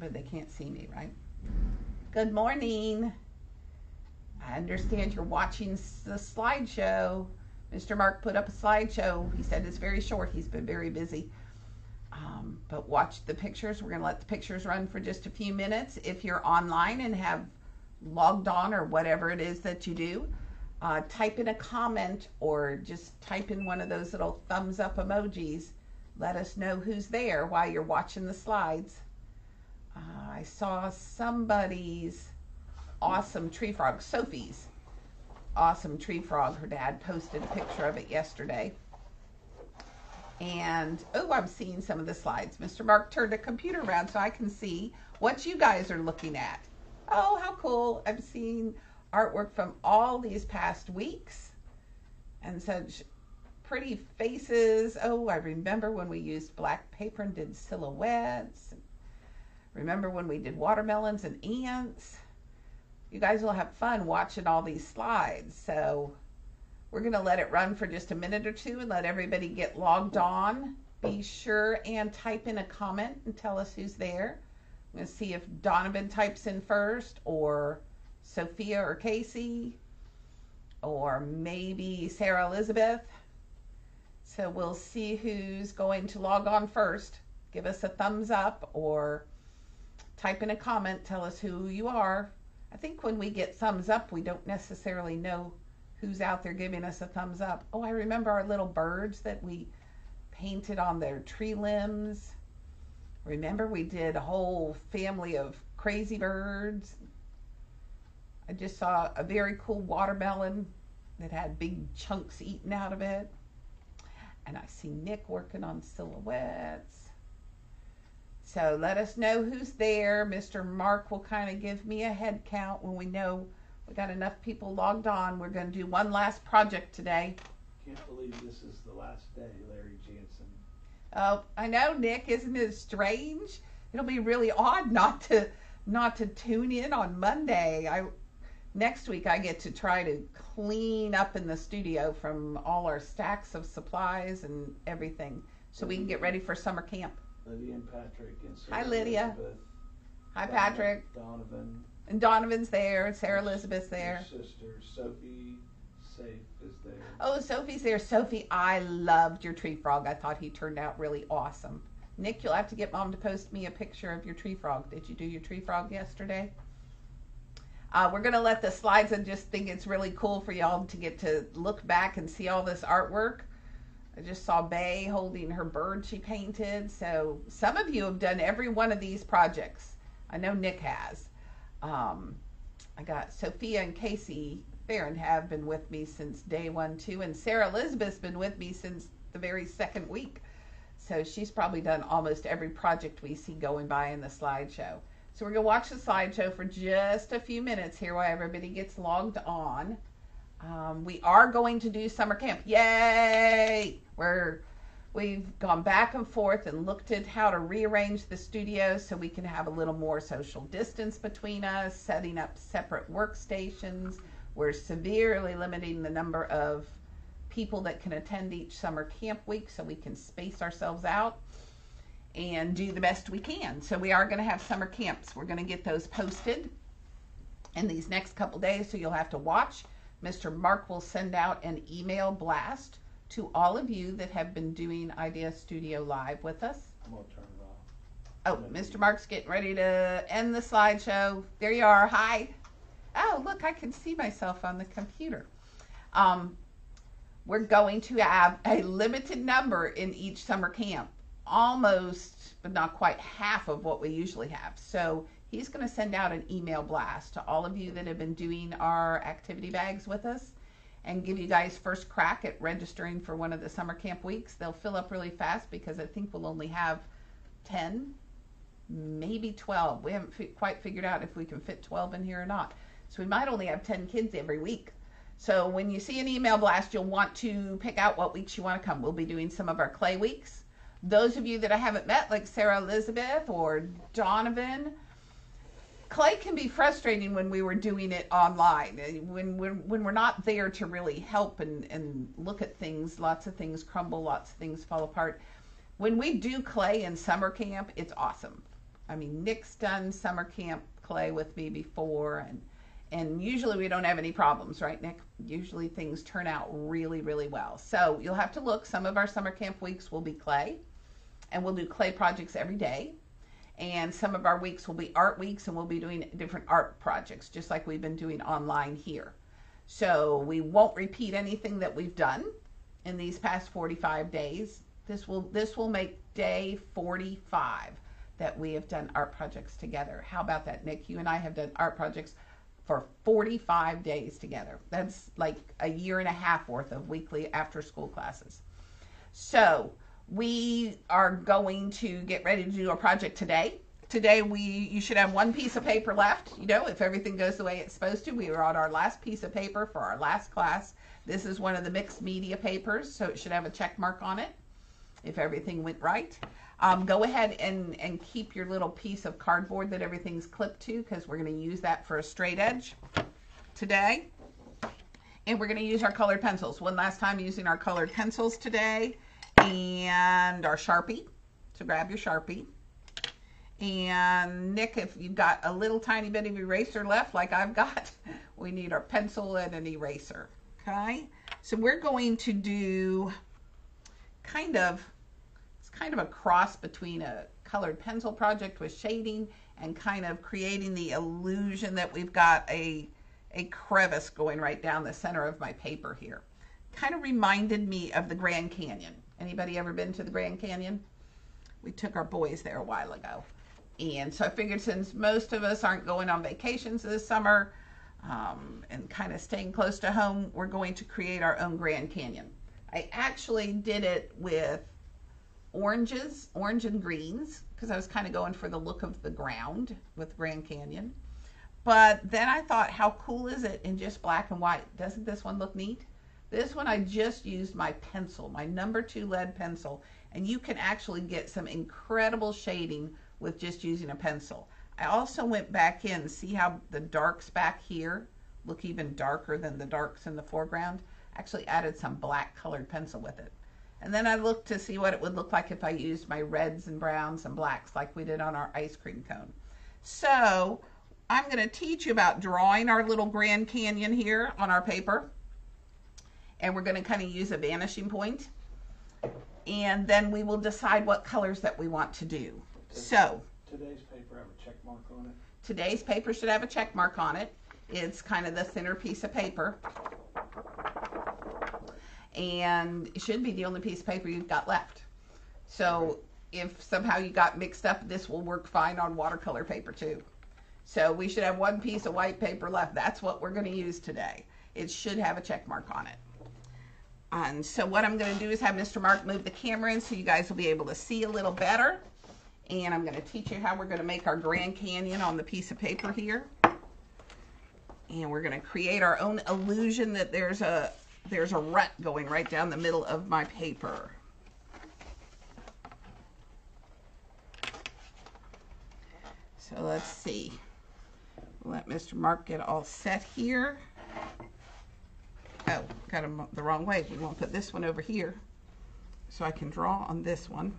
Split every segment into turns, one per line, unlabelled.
but they can't see me, right? Good morning. I understand you're watching the slideshow. Mr. Mark put up a slideshow. He said it's very short. He's been very busy. Um, but watch the pictures. We're going to let the pictures run for just a few minutes. If you're online and have logged on or whatever it is that you do, uh, type in a comment or just type in one of those little thumbs up emojis. Let us know who's there while you're watching the slides. Uh, I saw somebody's awesome tree frog, Sophie's awesome tree frog. Her dad posted a picture of it yesterday. And oh, I'm seeing some of the slides. Mr. Mark turned the computer around so I can see what you guys are looking at. Oh, how cool. I'm seeing artwork from all these past weeks and such pretty faces. Oh, I remember when we used black paper and did silhouettes. Remember when we did watermelons and ants? You guys will have fun watching all these slides. So we're going to let it run for just a minute or two and let everybody get logged on. Be sure and type in a comment and tell us who's there. I'm going to see if Donovan types in first or Sophia or Casey or maybe Sarah Elizabeth. So we'll see who's going to log on first. Give us a thumbs up or type in a comment. Tell us who you are. I think when we get thumbs up, we don't necessarily know who's out there giving us a thumbs up. Oh, I remember our little birds that we painted on their tree limbs. Remember, we did a whole family of crazy birds. I just saw a very cool watermelon that had big chunks eaten out of it. And I see Nick working on silhouettes. So let us know who's there. Mr. Mark will kind of give me a head count when we know we got enough people logged on. We're going to do one last project today.
Can't believe this is the last day, Larry Jansen.
Oh, I know, Nick. Isn't it strange? It'll be really odd not to not to tune in on Monday. I next week I get to try to clean up in the studio from all our stacks of supplies and everything, so we can get ready for summer camp.
Lydia and Patrick and
Hi, Lydia.
Elizabeth,
Hi, Patrick.
Donovan.
And Donovan's there. Sarah Elizabeth's there.
Your sister Sophie Safe is there.
Oh, Sophie's there. Sophie, I loved your tree frog. I thought he turned out really awesome. Nick, you'll have to get mom to post me a picture of your tree frog. Did you do your tree frog yesterday? Uh, we're going to let the slides and just think it's really cool for y'all to get to look back and see all this artwork. I just saw Bay holding her bird she painted. So some of you have done every one of these projects. I know Nick has. Um, I got Sophia and Casey Farron have been with me since day one, too. And Sarah Elizabeth's been with me since the very second week. So she's probably done almost every project we see going by in the slideshow. So we're going to watch the slideshow for just a few minutes here while everybody gets logged on. Um, we are going to do summer camp. Yay! We're we've gone back and forth and looked at how to rearrange the studio so we can have a little more social distance between us, setting up separate workstations. We're severely limiting the number of people that can attend each summer camp week so we can space ourselves out and do the best we can. So we are going to have summer camps. We're going to get those posted in these next couple days so you'll have to watch. Mr. Mark will send out an email blast to all of you that have been doing Idea Studio Live with us.
I'm gonna turn it off.
Oh, Mr. Mark's getting ready to end the slideshow. There you are. Hi. Oh, look, I can see myself on the computer. Um, we're going to have a limited number in each summer camp, almost, but not quite half of what we usually have. So he's going to send out an email blast to all of you that have been doing our activity bags with us and give you guys first crack at registering for one of the summer camp weeks. They'll fill up really fast because I think we'll only have 10, maybe 12. We haven't quite figured out if we can fit 12 in here or not. So we might only have 10 kids every week. So when you see an email blast, you'll want to pick out what weeks you want to come. We'll be doing some of our clay weeks. Those of you that I haven't met, like Sarah Elizabeth or Donovan, clay can be frustrating when we were doing it online. Uh, When when when we're not there to really help and, and look at things, lots of things crumble, lots of things fall apart. When we do clay in summer camp, it's awesome. I mean, Nick's done summer camp clay with me before, and and usually we don't have any problems, right, Nick? Usually things turn out really, really well. So you'll have to look. Some of our summer camp weeks will be clay, and we'll do clay projects every day. And some of our weeks will be art weeks, and we'll be doing different art projects, just like we've been doing online here. So we won't repeat anything that we've done in these past 45 days. This will this will make day 45 that we have done art projects together. How about that, Nick? You and I have done art projects for 45 days together. That's like a year and a half worth of weekly after school classes. So we are going to get ready to do a project today. Today we you should have one piece of paper left. You know, if everything goes the way it's supposed to, we are on our last piece of paper for our last class. This is one of the mixed media papers, so it should have a check mark on it if everything went right. Um, go ahead and, and keep your little piece of cardboard that everything's clipped to because we're going to use that for a straight edge today. And we're going to use our colored pencils. One last time using our colored pencils today and our Sharpie. So grab your Sharpie. And Nick, if you've got a little tiny bit of eraser left like I've got, we need our pencil and an eraser. Okay? So we're going to do kind of it's kind of a cross between a colored pencil project with shading and kind of creating the illusion that we've got a, a crevice going right down the center of my paper here. Kind of reminded me of the Grand Canyon. Anybody ever been to the Grand Canyon? We took our boys there a while ago. And so I figured since most of us aren't going on vacations this summer um, and kind of staying close to home, we're going to create our own Grand Canyon. I actually did it with oranges, orange and greens, because I was kind of going for the look of the ground with Grand Canyon. But then I thought, how cool is it in just black and white? Doesn't this one look neat? This one I just used my pencil, my number two lead pencil, and you can actually get some incredible shading with just using a pencil. I also went back in, see how the darks back here look even darker than the darks in the foreground? Actually added some black colored pencil with it. And then I looked to see what it would look like if I used my reds and browns and blacks like we did on our ice cream cone. So I'm going to teach you about drawing our little Grand Canyon here on our paper. And we're going to kind of use a vanishing point. And then we will decide what colors that we want to do. So
Today's paper have a check mark on it.
today's paper should have a check mark on it. It's kind of the thinner piece of paper and it should be the only piece of paper you've got left. So if somehow you got mixed up, this will work fine on watercolor paper too. So we should have one piece of white paper left. That's what we're going to use today. It should have a check mark on it. And so what I'm going to do is have Mr. Mark move the camera in so you guys will be able to see a little better. And I'm going to teach you how we're going to make our Grand Canyon on the piece of paper here. And we're going to create our own illusion that there's a, there's a rut going right down the middle of my paper. So let's see. Let Mr. Mark get all set here. Oh, got them the wrong way. We want to put this one over here. So I can draw on this one.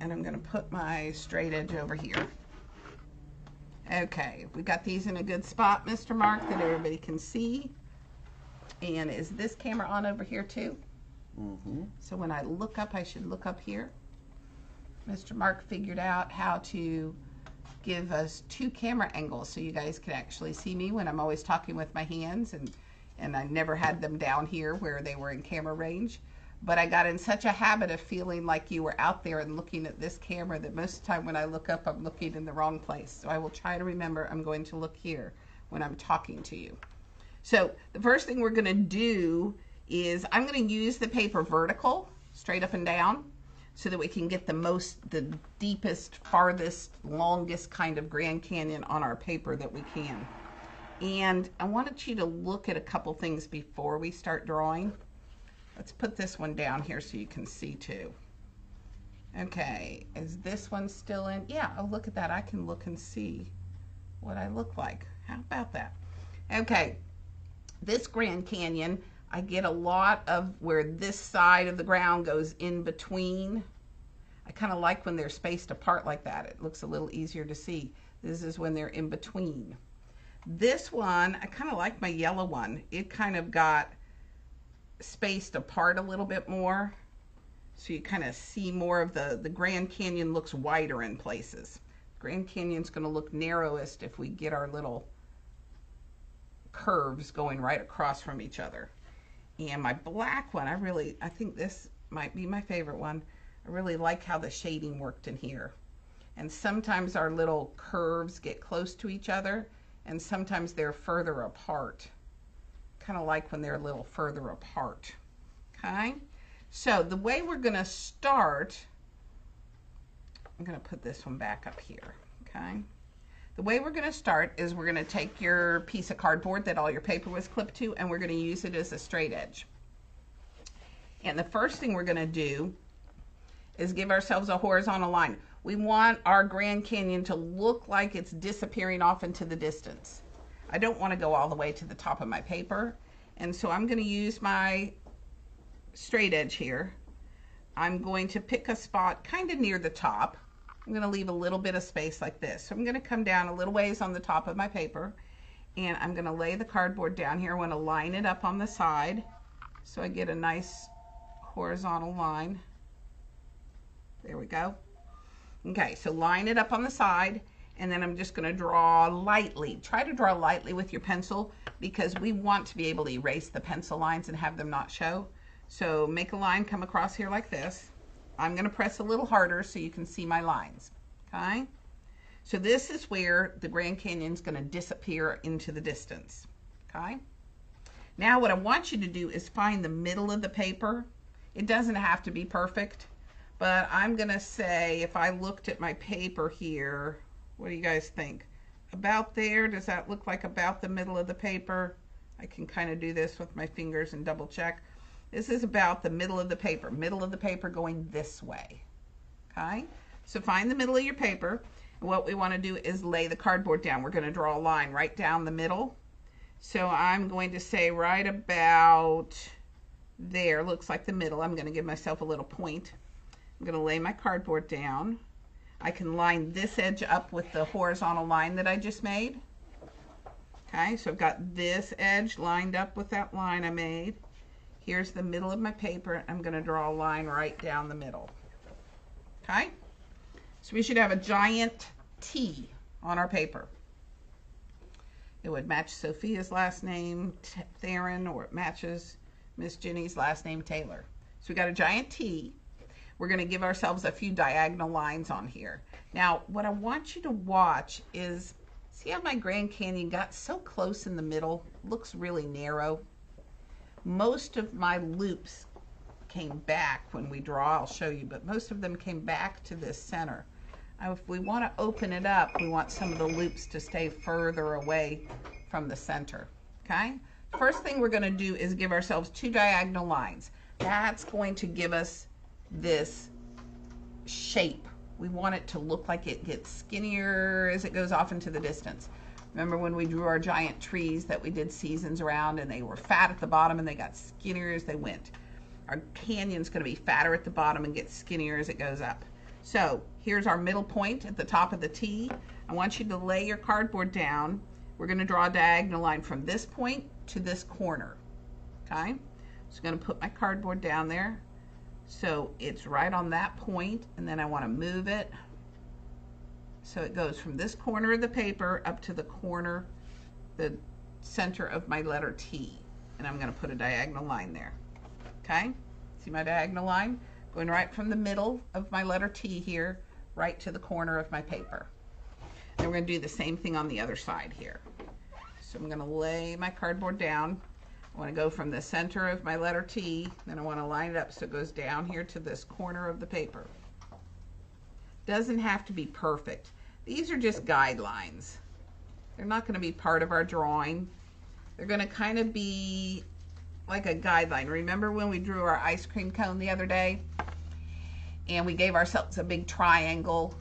And I'm going to put my straight edge over here. Okay, we got these in a good spot, Mr. Mark, that everybody can see. And is this camera on over here too?
Mm-hmm.
So when I look up, I should look up here. Mr. Mark figured out how to give us two camera angles so you guys can actually see me when I'm always talking with my hands and and I never had them down here where they were in camera range but I got in such a habit of feeling like you were out there and looking at this camera that most of the time when I look up, I'm looking in the wrong place. So I will try to remember I'm going to look here when I'm talking to you. So the first thing we're going to do is I'm going to use the paper vertical, straight up and down, so that we can get the most, the deepest, farthest, longest kind of Grand Canyon on our paper that we can. And I wanted you to look at a couple things before we start drawing. Let's put this one down here so you can see too. Okay, is this one still in? Yeah, oh look at that. I can look and see what I look like. How about that? Okay, this Grand Canyon, I get a lot of where this side of the ground goes in between. I kind of like when they're spaced apart like that. It looks a little easier to see. This is when they're in between. This one, I kind of like my yellow one. It kind of got spaced apart a little bit more. So you kind of see more of the, the Grand Canyon looks wider in places. Grand Canyon's going to look narrowest if we get our little curves going right across from each other. And my black one, I really, I think this might be my favorite one. I really like how the shading worked in here. And sometimes our little curves get close to each other and sometimes they're further apart. Kind of like when they're a little further apart. Okay? So the way we're going to start, I'm going to put this one back up here. Okay? The way we're going to start is we're going to take your piece of cardboard that all your paper was clipped to and we're going to use it as a straight edge. And the first thing we're going to do is give ourselves a horizontal line. We want our Grand Canyon to look like it's disappearing off into the distance. I don't want to go all the way to the top of my paper. And so I'm going to use my straight edge here. I'm going to pick a spot kind of near the top. I'm going to leave a little bit of space like this. So I'm going to come down a little ways on the top of my paper and I'm going to lay the cardboard down here. I want to line it up on the side so I get a nice horizontal line. There we go. Okay, so line it up on the side and then I'm just going to draw lightly. Try to draw lightly with your pencil because we want to be able to erase the pencil lines and have them not show. So make a line come across here like this. I'm going to press a little harder so you can see my lines. Okay? So this is where the Grand Canyon is going to disappear into the distance. Okay? Now what I want you to do is find the middle of the paper. It doesn't have to be perfect, but I'm to say if I looked at my paper here, what do you guys think? About there, does that look like about the middle of the paper? I can kind of do this with my fingers and double check. This is about the middle of the paper, middle of the paper going this way. Okay, so find the middle of your paper. what we want to do is lay the cardboard down. We're to draw a line right down the middle. So I'm going to say right about there, looks like the middle. I'm to give myself a little point. I'm going to lay my cardboard down. I can line this edge up with the horizontal line that I just made. Okay, so I've got this edge lined up with that line I made. Here's the middle of my paper. I'm going to draw a line right down the middle. Okay? So we should have a giant T on our paper. It would match Sophia's last name, Theron, or it matches Miss Ginny's last name, Taylor. So we got a giant T. We're going to give ourselves a few diagonal lines on here. Now, what I want you to watch is, see how my Grand Canyon got so close in the middle? Looks really narrow most of my loops came back when we draw, I'll show you, but most of them came back to this center. Now, if we want to open it up, we want some of the loops to stay further away from the center, okay? First thing we're going to do is give ourselves two diagonal lines. That's going to give us this shape. We want it to look like it gets skinnier as it goes off into the distance. Remember when we drew our giant trees that we did seasons around and they were fat at the bottom and they got skinnier as they went. Our canyon's going to be fatter at the bottom and get skinnier as it goes up. So here's our middle point at the top of the T. I want you to lay your cardboard down. We're going to draw a diagonal line from this point to this corner. Okay? So I'm going to put my cardboard down there. So it's right on that point and then I want to move it so it goes from this corner of the paper up to the corner, the center of my letter T. And I'm going to put a diagonal line there. Okay? See my diagonal line? Going right from the middle of my letter T here, right to the corner of my paper. And we're going to do the same thing on the other side here. So I'm going to lay my cardboard down. I want to go from the center of my letter T, then I want to line it up so it goes down here to this corner of the paper. Doesn't have to be perfect. These are just guidelines. They're not going to be part of our drawing. They're going to kind of be like a guideline. Remember when we drew our ice cream cone the other day? And we gave ourselves a big triangle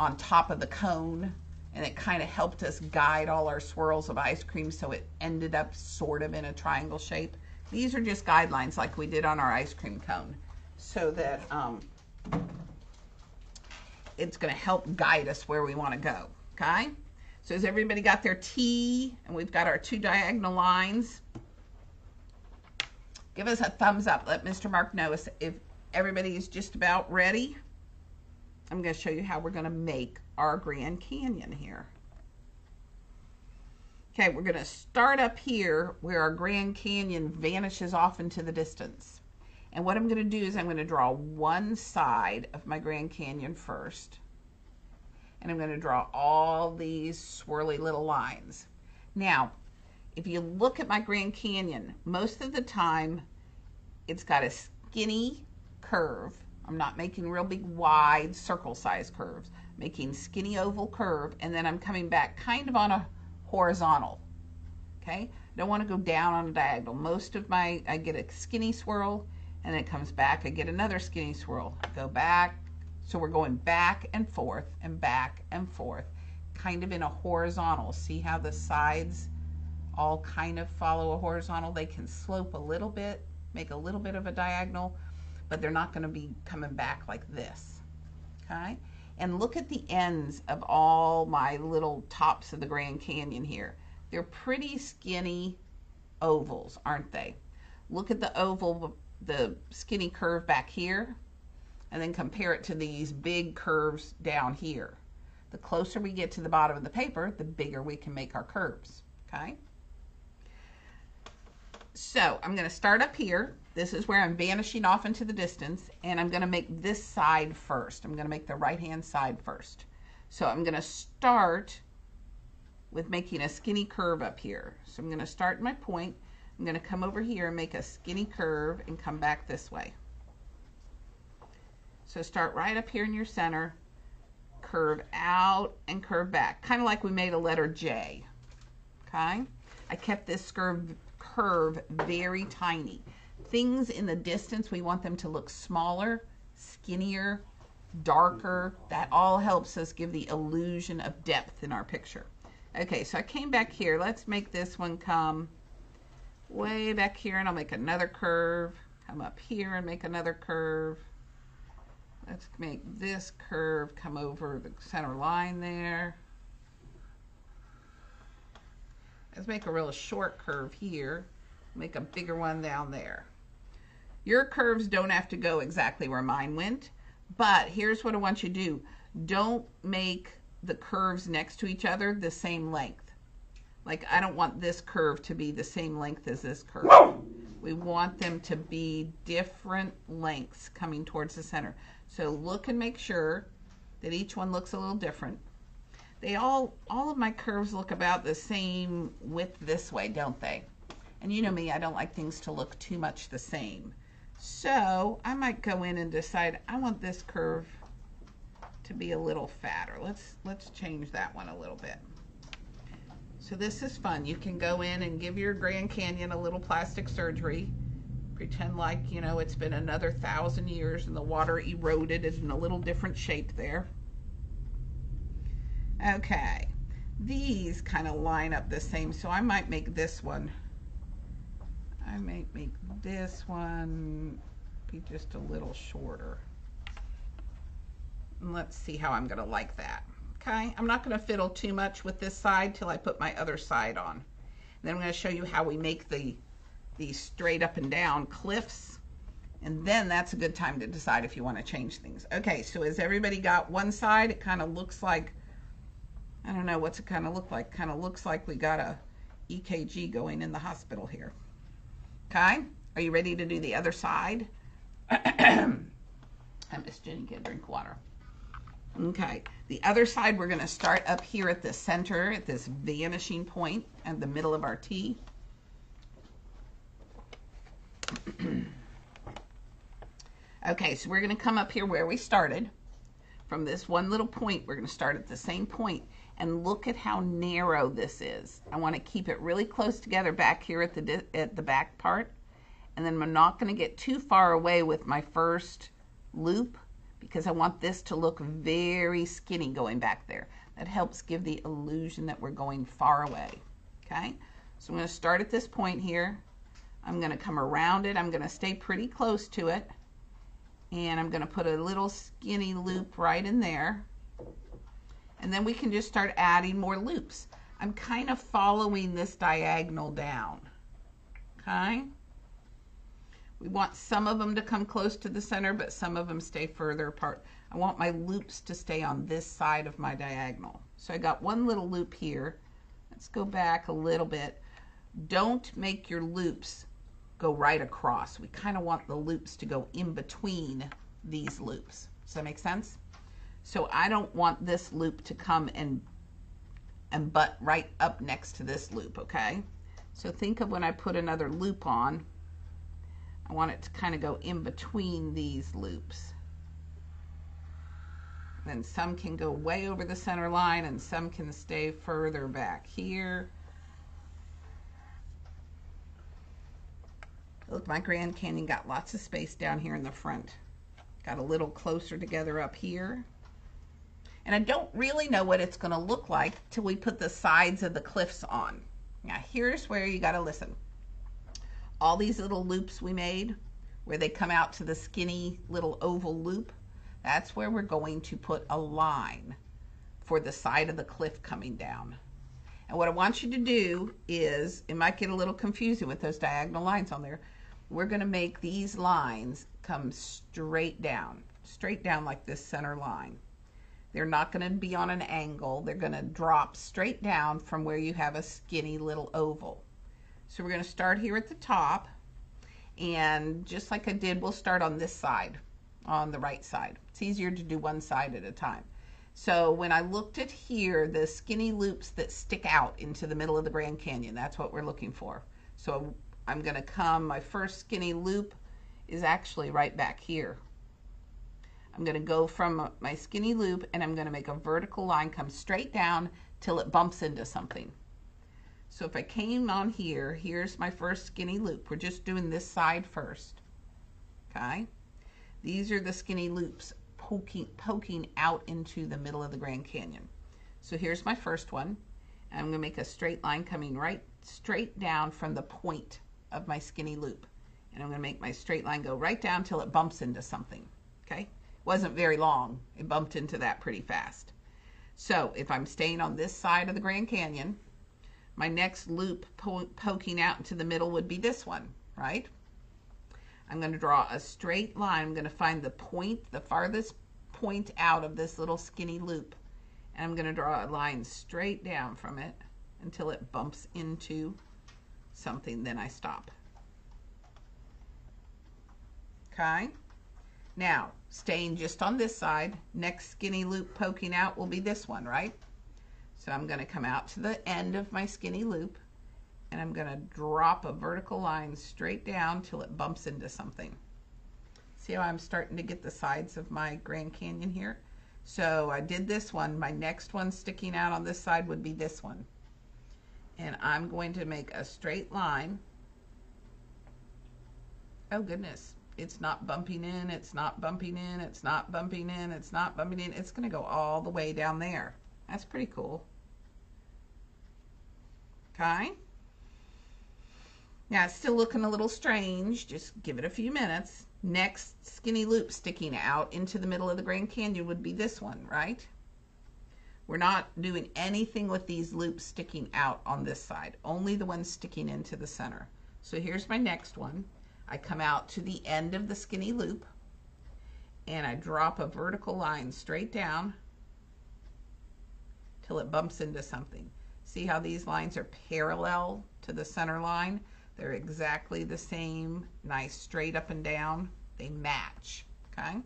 on top of the cone and it kind of helped us guide all our swirls of ice cream so it ended up sort of in a triangle shape. These are just guidelines like we did on our ice cream cone so that um, it's going to help guide us where we want to go. Okay? So has everybody got their T and we've got our two diagonal lines? Give us a thumbs up. Let Mr. Mark know if everybody is just about ready. I'm going to show you how we're going to make our Grand Canyon here. Okay, we're going to start up here where our Grand Canyon vanishes off into the distance. And what I'm going to do is I'm going to draw one side of my Grand Canyon first. And I'm going to draw all these swirly little lines. Now, if you look at my Grand Canyon, most of the time it's got a skinny curve. I'm not making real big wide circle size curves, making skinny oval curve, and then I'm coming back kind of on a horizontal. Okay, don't want to go down on a diagonal. Most of my, I get a skinny swirl and it comes back. I get another skinny swirl, go back. So we're going back and forth and back and forth, kind of in a horizontal. See how the sides all kind of follow a horizontal? They can slope a little bit, make a little bit of a diagonal, but they're not going to be coming back like this. Okay? And look at the ends of all my little tops of the Grand Canyon here. They're pretty skinny ovals, aren't they? Look at the oval the skinny curve back here and then compare it to these big curves down here. The closer we get to the bottom of the paper, the bigger we can make our curves, okay? So I'm gonna start up here. This is where I'm vanishing off into the distance and I'm gonna make this side first. I'm gonna make the right-hand side first. So I'm gonna start with making a skinny curve up here. So I'm gonna start my point I'm going to come over here and make a skinny curve and come back this way. So start right up here in your center, curve out and curve back, kind of like we made a letter J. Okay? I kept this curve, curve very tiny. Things in the distance, we want them to look smaller, skinnier, darker. That all helps us give the illusion of depth in our picture. Okay, so I came back here. Let's make this one come way back here and I'll make another curve. Come up here and make another curve. Let's make this curve come over the center line there. Let's make a real short curve here. Make a bigger one down there. Your curves don't have to go exactly where mine went, but here's what I want you to do. Don't make the curves next to each other the same length. Like I don't want this curve to be the same length as this curve. We want them to be different lengths coming towards the center. So look and make sure that each one looks a little different. They all, all of my curves look about the same width this way, don't they? And you know me, I don't like things to look too much the same. So I might go in and decide I want this curve to be a little fatter. Let's, let's change that one a little bit. So this is fun. You can go in and give your Grand Canyon a little plastic surgery. Pretend like, you know, it's been another thousand years and the water eroded it in a little different shape there. Okay, these kind of line up the same, so I might make this one, I might make this one be just a little shorter. And let's see how I'm gonna like that. Okay, I'm not going to fiddle too much with this side till I put my other side on. And then I'm to show you how we make the these straight up and down cliffs. And then that's a good time to decide if you want to change things. Okay, so has everybody got one side? It kind of looks like, I don't know, what's it kind of look like? Kind of looks like we got a EKG going in the hospital here. Okay, are you ready to do the other side? I miss Ginny, a drink water. Okay, the other side we're going to start up here at the center, at this vanishing point at the middle of our T. okay, so we're going to come up here where we started. From this one little point, we're going to start at the same point and look at how narrow this is. I want to keep it really close together back here at the at the back part. And then I'm not going to get too far away with my first loop because I want this to look very skinny going back there. That helps give the illusion that we're going far away, okay? So I'm gonna start at this point here. I'm gonna come around it. I'm gonna stay pretty close to it. And I'm gonna put a little skinny loop right in there. And then we can just start adding more loops. I'm kind of following this diagonal down, okay? We want some of them to come close to the center, but some of them stay further apart. I want my loops to stay on this side of my diagonal. So I got one little loop here. Let's go back a little bit. Don't make your loops go right across. We kind of want the loops to go in between these loops. Does that make sense? So I don't want this loop to come and and butt right up next to this loop, okay? So think of when I put another loop on, I want it to kind of go in between these loops. Then some can go way over the center line and some can stay further back here. Look, my Grand Canyon got lots of space down here in the front. Got a little closer together up here. And I don't really know what it's going to look like till we put the sides of the cliffs on. Now here's where you got to listen. All these little loops we made, where they come out to the skinny little oval loop, that's where we're going to put a line for the side of the cliff coming down. And what I want you to do is, it might get a little confusing with those diagonal lines on there. We're going to make these lines come straight down, straight down like this center line. They're not going to be on an angle. They're going to drop straight down from where you have a skinny little oval. So we're going to start here at the top. And just like I did, we'll start on this side, on the right side. It's easier to do one side at a time. So when I looked at here, the skinny loops that stick out into the middle of the Grand Canyon, that's what we're looking for. So I'm going to come, my first skinny loop is actually right back here I'm going to go from my skinny loop and I'm going to make a vertical line come straight down till it bumps into something. So if I came on here, here's my first skinny loop. We're just doing this side first. Okay? These are the skinny loops poking, poking out into the middle of the Grand Canyon. So here's my first one. I'm going to make a straight line coming right straight down from the point of my skinny loop. And I'm going to make my straight line go right down till it bumps into something. Okay? Wasn't very long. It bumped into that pretty fast. So if I'm staying on this side of the Grand Canyon, my next loop po poking out into the middle would be this one, right? I'm going to draw a straight line. I'm going to find the point, the farthest point out of this little skinny loop. And I'm going to draw a line straight down from it until it bumps into something. Then I stop. Okay? Now, staying just on this side, next skinny loop poking out will be this one, right? So I'm going to come out to the end of my skinny loop and I'm going to drop a vertical line straight down till it bumps into something. See how I'm starting to get the sides of my Grand Canyon here? So I did this one. My next one sticking out on this side would be this one. And I'm going to make a straight line. Oh goodness it's not bumping in, it's not bumping in, it's not bumping in, it's not bumping in. It's going to go all the way down there. That's pretty cool. Okay. Now it's still looking a little strange. Just give it a few minutes. Next skinny loop sticking out into the middle of the Grand Canyon would be this one, right? We're not doing anything with these loops sticking out on this side, only the ones sticking into the center. So here's my next one. I come out to the end of the skinny loop and I drop a vertical line straight down till it bumps into something. See how these lines are parallel to the center line? They're exactly the same, nice straight up and down. They match, okay?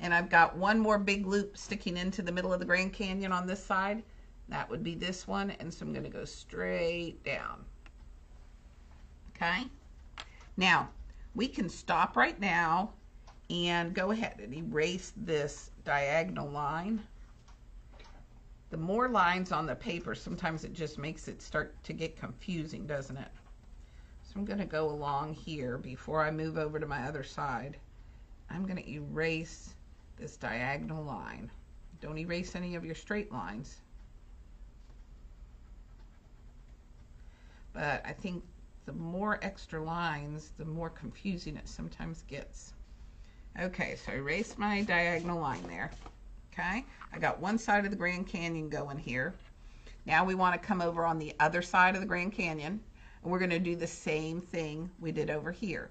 And I've got one more big loop sticking into the middle of the Grand Canyon on this side. That would be this one, and so I'm gonna go straight down, okay? Now, we can stop right now and go ahead and erase this diagonal line. The more lines on the paper, sometimes it just makes it start to get confusing, doesn't it? So I'm going to go along here before I move over to my other side. I'm going to erase this diagonal line. Don't erase any of your straight lines. But I think the more extra lines, the more confusing it sometimes gets. Okay, so I erased my diagonal line there. Okay, I got one side of the Grand Canyon going here. Now we want to come over on the other side of the Grand Canyon and we're going to do the same thing we did over here.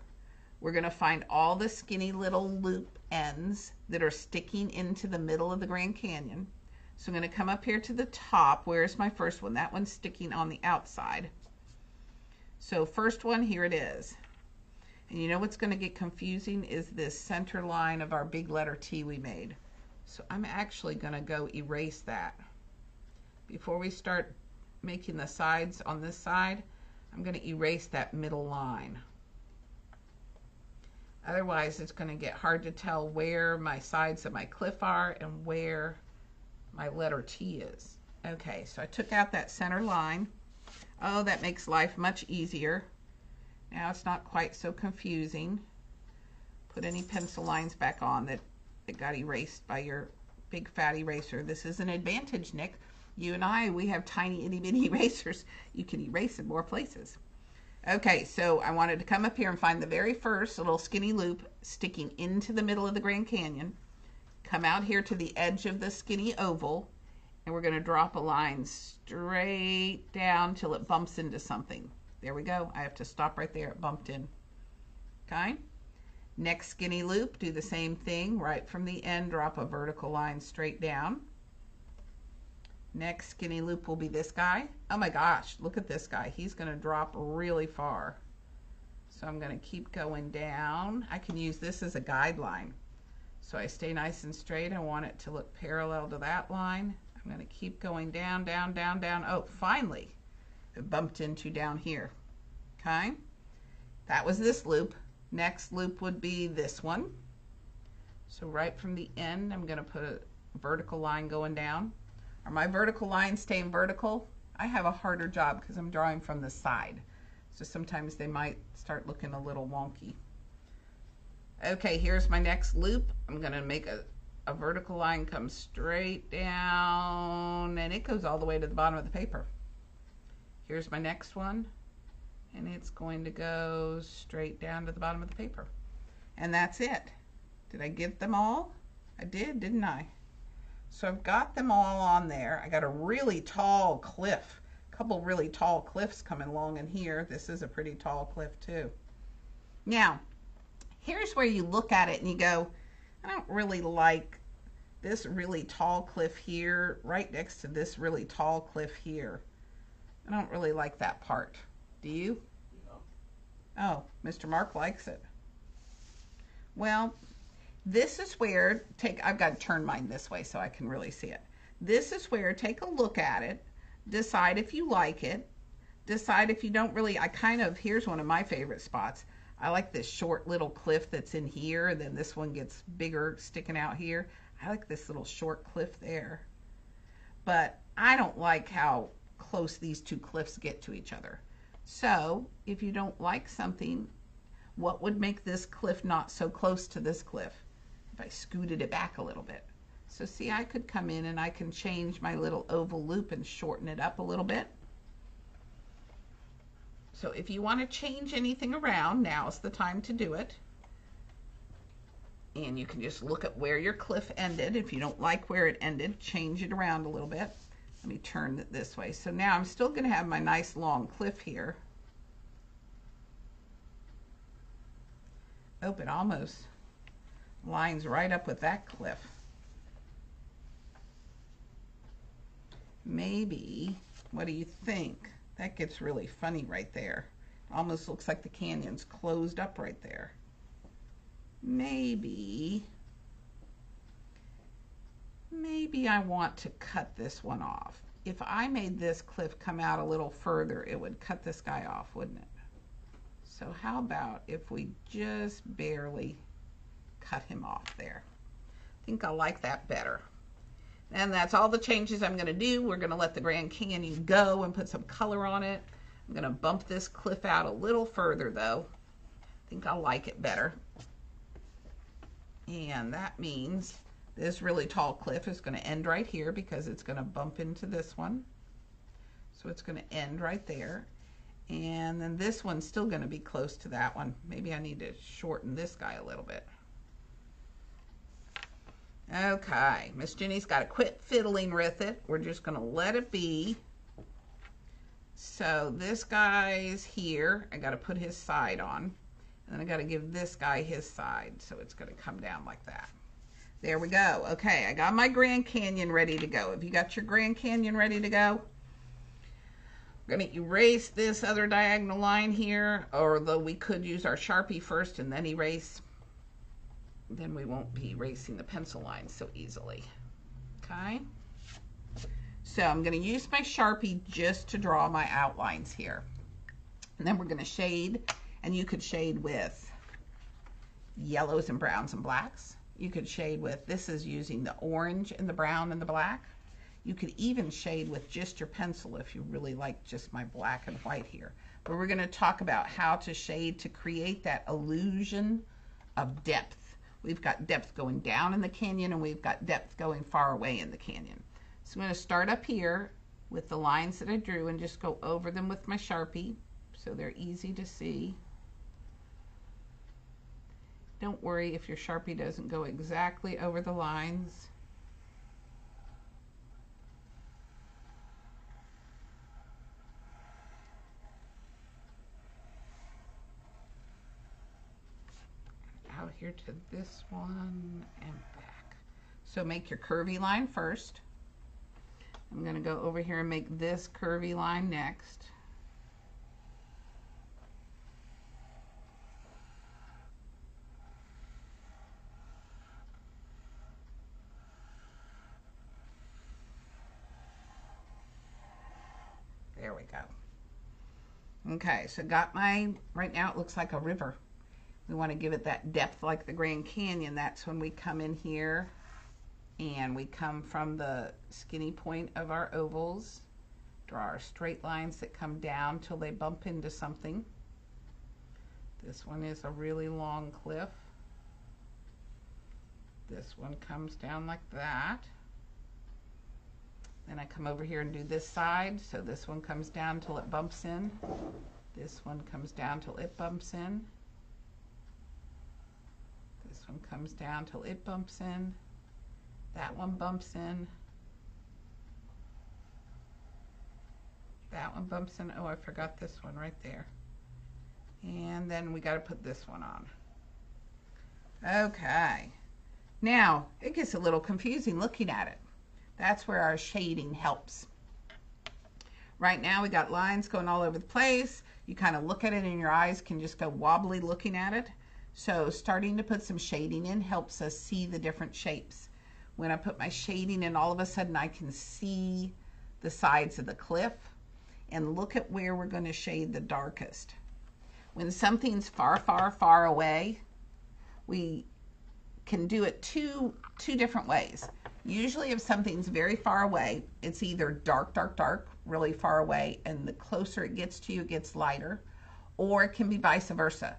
We're going to find all the skinny little loop ends that are sticking into the middle of the Grand Canyon. So I'm going to come up here to the top. Where's my first one? That one's sticking on the outside. So first one, here it is. And you know what's going to get confusing is this center line of our big letter T we made. So I'm actually going to go erase that. Before we start making the sides on this side, I'm going to erase that middle line. Otherwise, it's going to get hard to tell where my sides of my cliff are and where my letter T is. Okay, so I took out that center line. Oh, that makes life much easier. Now it's not quite so confusing. Put any pencil lines back on that, that got erased by your big fat eraser. This is an advantage, Nick. You and I, we have tiny itty bitty erasers. You can erase in more places. Okay, so I wanted to come up here and find the very first little skinny loop sticking into the middle of the Grand Canyon. Come out here to the edge of the skinny oval, and we're going to drop a line straight down till it bumps into something. There we go. I have to stop right there. It bumped in. Okay. Next skinny loop, do the same thing. Right from the end, drop a vertical line straight down. Next skinny loop will be this guy. Oh my gosh, look at this guy. He's going to drop really far. So I'm going to keep going down. I can use this as a guideline. So I stay nice and straight. I want it to look parallel to that line. I'm going to keep going down, down, down, down. Oh, finally, it bumped into down here. Okay, that was this loop. Next loop would be this one. So right from the end, I'm going to put a vertical line going down. Are my vertical lines staying vertical? I have a harder job because I'm drawing from the side. So sometimes they might start looking a little wonky. Okay, here's my next loop. I'm going to make a, a vertical line comes straight down and it goes all the way to the bottom of the paper. Here's my next one, and it's going to go straight down to the bottom of the paper. And that's it. Did I get them all? I did, didn't I? So I've got them all on there. I got a really tall cliff, a couple really tall cliffs coming along in here. This is a pretty tall cliff too. Now, here's where you look at it and you go, I don't really like this really tall cliff here right next to this really tall cliff here. I don't really like that part. Do you? No. Oh, Mr. Mark likes it. Well, this is where take I've got to turn mine this way so I can really see it. This is where take a look at it, decide if you like it, decide if you don't really I kind of here's one of my favorite spots. I like this short little cliff that's in here, and then this one gets bigger sticking out here. I like this little short cliff there. But I don't like how close these two cliffs get to each other. So if you don't like something, what would make this cliff not so close to this cliff? If I scooted it back a little bit. So see, I could come in and I can change my little oval loop and shorten it up a little bit. So if you want to change anything around, now's the time to do it. And you can just look at where your cliff ended. If you don't like where it ended, change it around a little bit. Let me turn it this way. So now I'm still going to have my nice long cliff here. Oh, it almost lines right up with that cliff. Maybe, what do you think? That gets really funny right there. Almost looks like the canyon's closed up right there. Maybe, maybe I want to cut this one off. If I made this cliff come out a little further, it would cut this guy off, wouldn't it? So how about if we just barely cut him off there? I think I like that better. And that's all the changes I'm going to do. We're going to let the Grand Canyon go and put some color on it. I'm going to bump this cliff out a little further though. I think I like it better. And that means this really tall cliff is going to end right here because it's going to bump into this one. So it's going to end right there. And then this one's still going to be close to that one. Maybe I need to shorten this guy a little bit. Okay, Miss Ginny's got to quit fiddling with it. We're just going to let it be. So this guy's here. I got to put his side on. And then I got to give this guy his side. So it's going to come down like that. There we go. Okay, I got my Grand Canyon ready to go. Have you got your Grand Canyon ready to go? I'm going to erase this other diagonal line here, although we could use our Sharpie first and then erase. Then we won't be erasing the pencil lines so easily. Okay? So I'm going to use my Sharpie just to draw my outlines here. And then we're going to shade, and you could shade with yellows and browns and blacks. You could shade with, this is using the orange and the brown and the black. You could even shade with just your pencil if you really like just my black and white here. But we're going to talk about how to shade to create that illusion of depth. We've got depth going down in the canyon and we've got depth going far away in the canyon. So I'm going to start up here with the lines that I drew and just go over them with my Sharpie so they're easy to see. Don't worry if your Sharpie doesn't go exactly over the lines. out here to this one and back. So make your curvy line first. I'm going to go over here and make this curvy line next. There we go. Okay, so got my, right now it looks like a river. We want to give it that depth like the Grand Canyon. That's when we come in here and we come from the skinny point of our ovals, draw our straight lines that come down till they bump into something. This one is a really long cliff. This one comes down like that. Then I come over here and do this side. So this one comes down till it bumps in. This one comes down till it bumps in. One comes down till it bumps in. That one bumps in. That one bumps in. Oh, I forgot this one right there. And then we got to put this one on. Okay. Now, it gets a little confusing looking at it. That's where our shading helps. Right now we got lines going all over the place. You kind of look at it and your eyes can just go wobbly looking at it. So starting to put some shading in helps us see the different shapes. When I put my shading in, all of a sudden I can see the sides of the cliff and look at where we're going to shade the darkest. When something's far, far, far away, we can do it two, two different ways. Usually if something's very far away, it's either dark, dark, dark, really far away, and the closer it gets to you, it gets lighter, or it can be vice versa.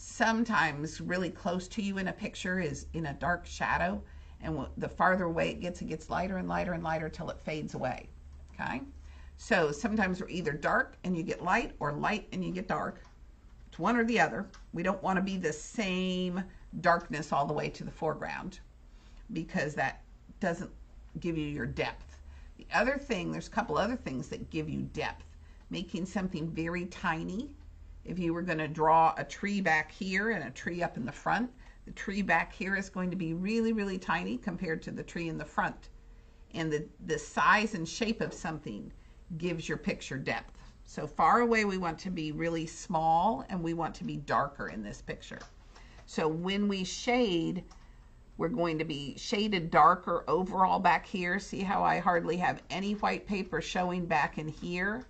Sometimes really close to you in a picture is in a dark shadow, and the farther away it gets, it gets lighter and lighter and lighter till it fades away, okay? So sometimes we're either dark and you get light, or light and you get dark. It's one or the other. We don't want to be the same darkness all the way to the foreground because that doesn't give you your depth. The other thing, there's a couple other things that give you depth. Making something very tiny. If you were going to draw a tree back here and a tree up in the front, the tree back here is going to be really, really tiny compared to the tree in the front. And the, the size and shape of something gives your picture depth. So far away, we want to be really small and we want to be darker in this picture. So when we shade, we're going to be shaded darker overall back here. See how I hardly have any white paper showing back in here?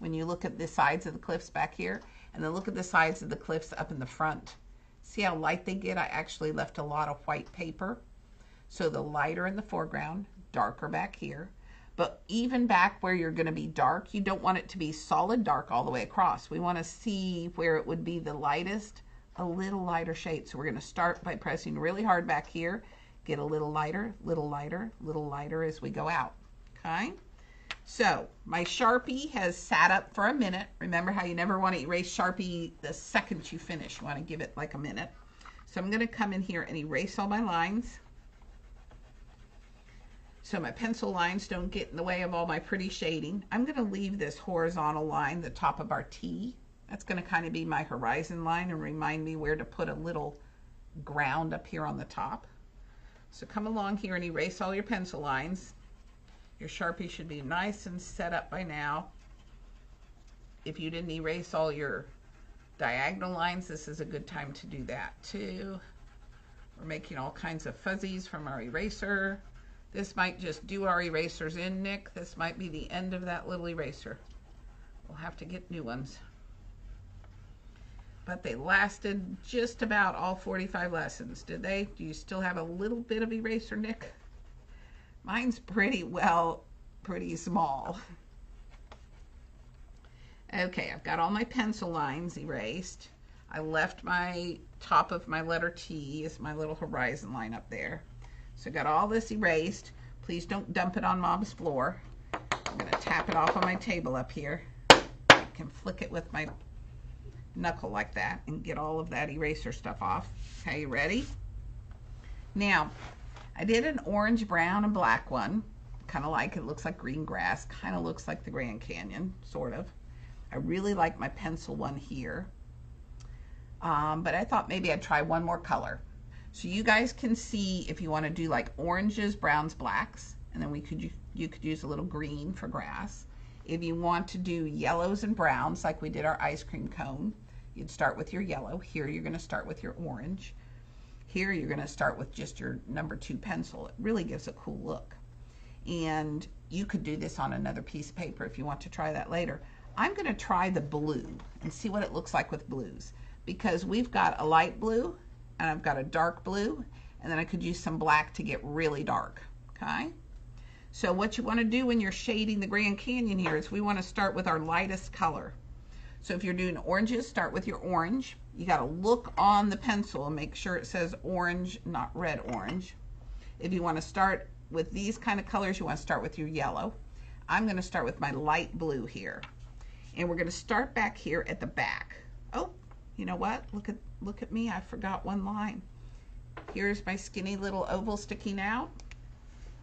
When you look at the sides of the cliffs back here, and then look at the sides of the cliffs up in the front. See how light they get? I actually left a lot of white paper. So the lighter in the foreground, darker back here. But even back where you're going to be dark, you don't want it to be solid dark all the way across. We want to see where it would be the lightest, a little lighter shade. So we're going to start by pressing really hard back here, get a little lighter, little lighter, little lighter as we go out. Okay? So my Sharpie has sat up for a minute. Remember how you never want to erase Sharpie the second you finish. You want to give it like a minute. So I'm going to come in here and erase all my lines. so my pencil lines don't get in the way of all my pretty shading. I'm going to leave this horizontal line, the top of our T. That's going to kind of be my horizon line and remind me where to put a little ground up here on the top. So come along here and erase all your pencil lines. Your Sharpie should be nice and set up by now. If you didn't erase all your diagonal lines, this is a good time to do that too. We're making all kinds of fuzzies from our eraser. This might just do our erasers in, Nick. This might be the end of that little eraser. We'll have to get new ones. But they lasted just about all 45 lessons, did they? Do you still have a little bit of eraser, Nick? Mine's pretty well, pretty small. Okay, I've got all my pencil lines erased. I left my top of my letter T as my little horizon line up there. So I got all this erased. Please don't dump it on mom's floor. I'm gonna tap it off on my table up here. I can flick it with my knuckle like that and get all of that eraser stuff off. Okay, you ready? Now, I did an orange, brown, and black one. Kind of like it looks like green grass. Kind of looks like the Grand Canyon, sort of. I really like my pencil one here. Um, but I thought maybe I'd try one more color. So you guys can see if you want to do like oranges, browns, blacks, and then we could you could use a little green for grass. If you want to do yellows and browns like we did our ice cream cone, you'd start with your yellow. Here you're going to start with your orange. Here you're going to start with just your number two pencil. It really gives a cool look. And you could do this on another piece of paper if you want to try that later. I'm going to try the blue and see what it looks like with blues because we've got a light blue and I've got a dark blue, and then I could use some black to get really dark, okay? So what you wanna do when you're shading the Grand Canyon here is we wanna start with our lightest color. So if you're doing oranges, start with your orange. You gotta look on the pencil and make sure it says orange, not red orange. If you wanna start with these kind of colors, you wanna start with your yellow. I'm gonna start with my light blue here. And we're gonna start back here at the back. Oh, you know what? Look at look at me, I forgot one line. Here's my skinny little oval sticking out.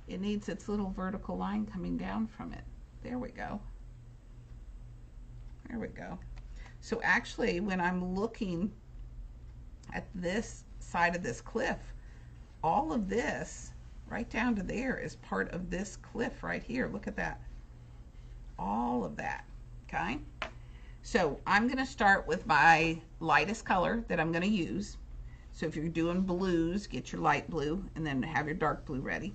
It needs its little vertical line coming down from it. There we go. There we go. So actually, when I'm looking at this side of this cliff, all of this, right down to there, is part of this cliff right here. Look at that. All of that, okay? So I'm going to start with my lightest color that I'm going to use. So if you're doing blues, get your light blue and then have your dark blue ready.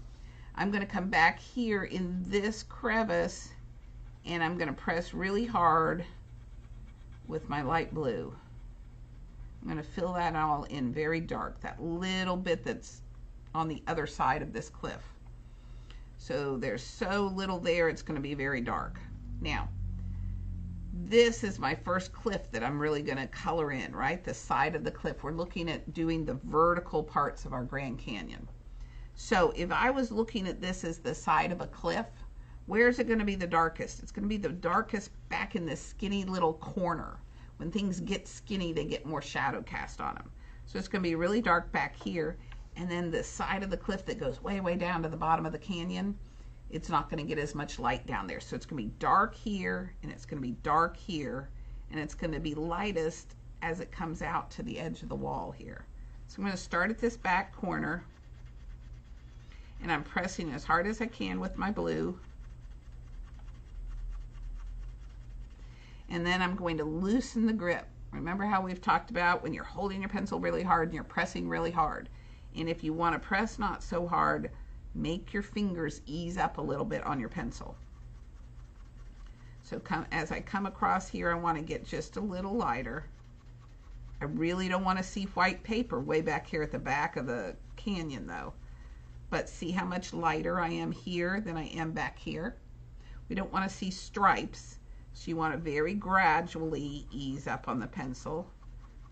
I'm going to come back here in this crevice and I'm going to press really hard with my light blue. I'm going to fill that all in very dark, that little bit that's on the other side of this cliff. So there's so little there, it's going to be very dark. Now, this is my first cliff that I'm really going to color in, right? The side of the cliff. We're looking at doing the vertical parts of our Grand Canyon. So if I was looking at this as the side of a cliff, where's it going to be the darkest? It's going to be the darkest back in this skinny little corner. When things get skinny, they get more shadow cast on them. So it's going to be really dark back here. And then the side of the cliff that goes way, way down to the bottom of the canyon, it's not going to get as much light down there. So it's going to be dark here and it's going to be dark here and it's going to be lightest as it comes out to the edge of the wall here. So I'm going to start at this back corner and I'm pressing as hard as I can with my blue. And then I'm going to loosen the grip. Remember how we've talked about when you're holding your pencil really hard and you're pressing really hard. And if you want to press not so hard, make your fingers ease up a little bit on your pencil. So come, as I come across here, I want to get just a little lighter. I really don't want to see white paper way back here at the back of the canyon though. But see how much lighter I am here than I am back here? We don't want to see stripes. So you want to very gradually ease up on the pencil.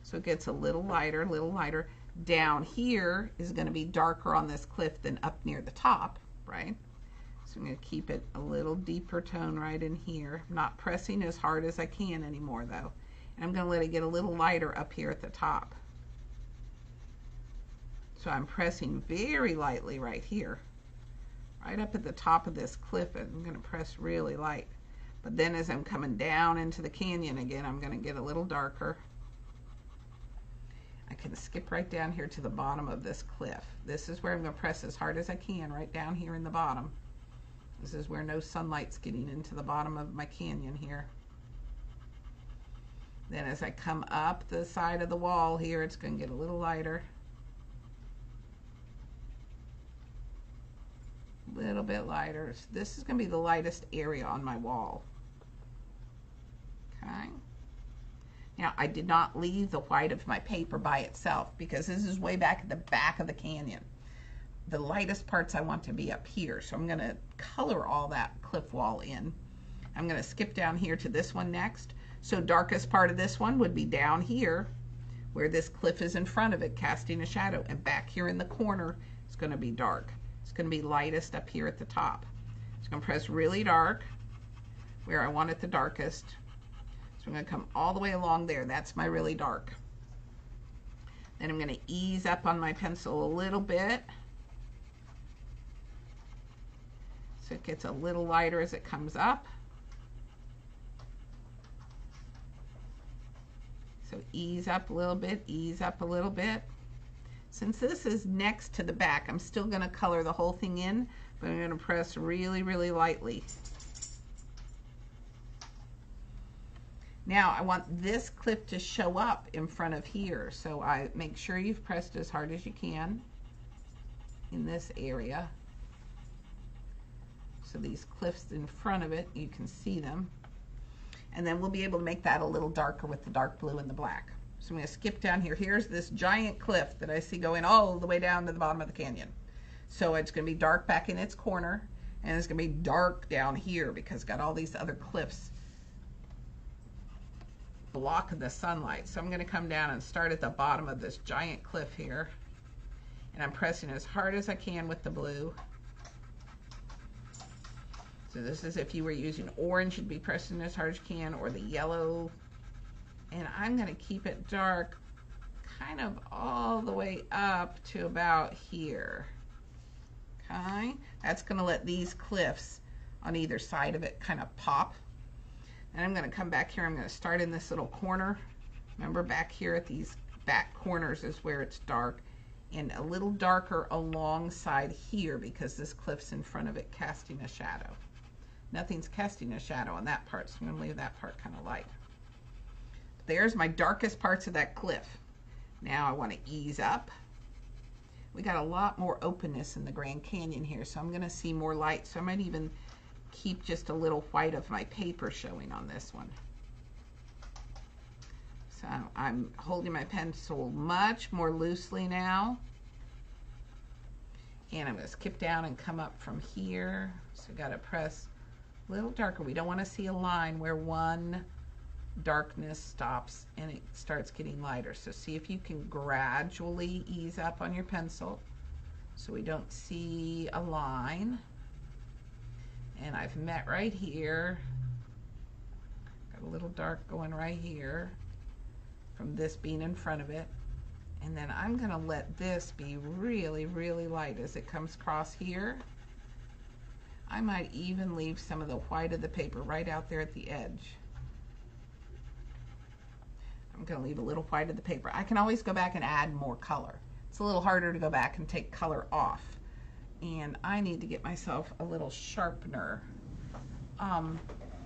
So it gets a little lighter, a little lighter down here is going to be darker on this cliff than up near the top, right? So I'm going to keep it a little deeper tone right in here. I'm not pressing as hard as I can anymore though. And I'm going to let it get a little lighter up here at the top. So I'm pressing very lightly right here. right up at the top of this cliff and I'm going to press really light. But then as I'm coming down into the canyon again, I'm going to get a little darker. I can skip right down here to the bottom of this cliff. This is where I'm going to press as hard as I can right down here in the bottom. This is where no sunlight's getting into the bottom of my canyon here. Then as I come up the side of the wall here, it's going to get a little lighter. A little bit lighter. This is going to be the lightest area on my wall. Okay. Now, I did not leave the white of my paper by itself because this is way back at the back of the canyon. The lightest parts I want to be up here, so I'm going to color all that cliff wall in. I'm going to skip down here to this one next. So darkest part of this one would be down here where this cliff is in front of it casting a shadow and back here in the corner it's going to be dark. It's going to be lightest up here at the top. It's going to press really dark where I want it the darkest. I'm going to come all the way along there. That's my really dark. Then I'm going to ease up on my pencil a little bit. So it gets a little lighter as it comes up. So ease up a little bit, ease up a little bit. Since this is next to the back, I'm still going to color the whole thing in, but I'm going to press really, really lightly. Now I want this clip to show up in front of here, so I make sure you've pressed as hard as you can in this area. So these cliffs in front of it, you can see them and then we'll be able to make that a little darker with the dark blue and the black. So I'm going to skip down here. Here's this giant cliff that I see going all the way down to the bottom of the canyon. So it's going to be dark back in its corner, and it's going to be dark down here because it's got all these other cliffs blocking the sunlight. So I'm going to come down and start at the bottom of this giant cliff here. And I'm pressing as hard as I can with the blue. So this is if you were using orange, you'd be pressing as hard as you can, or the yellow. And I'm gonna keep it dark kind of all the way up to about here. Okay, that's gonna let these cliffs on either side of it kind of pop. And I'm gonna come back here, I'm gonna start in this little corner. Remember back here at these back corners is where it's dark and a little darker alongside here because this cliff's in front of it casting a shadow. Nothing's casting a shadow on that part, so I'm going to leave that part kind of light. There's my darkest parts of that cliff. Now I want to ease up. We got a lot more openness in the Grand Canyon here, so I'm going to see more light. So I might even keep just a little white of my paper showing on this one. So I'm holding my pencil much more loosely now. And I'm going to skip down and come up from here. So I got to press a little darker. We don't want to see a line where one darkness stops and it starts getting lighter. So see if you can gradually ease up on your pencil so we don't see a line. And I've met right here. Got a little dark going right here from this being in front of it. And then I'm going to let this be really, really light as it comes across here. I might even leave some of the white of the paper right out there at the edge. I'm going to leave a little white of the paper. I can always go back and add more color. It's a little harder to go back and take color off. And I need to get myself a little sharpener. Um,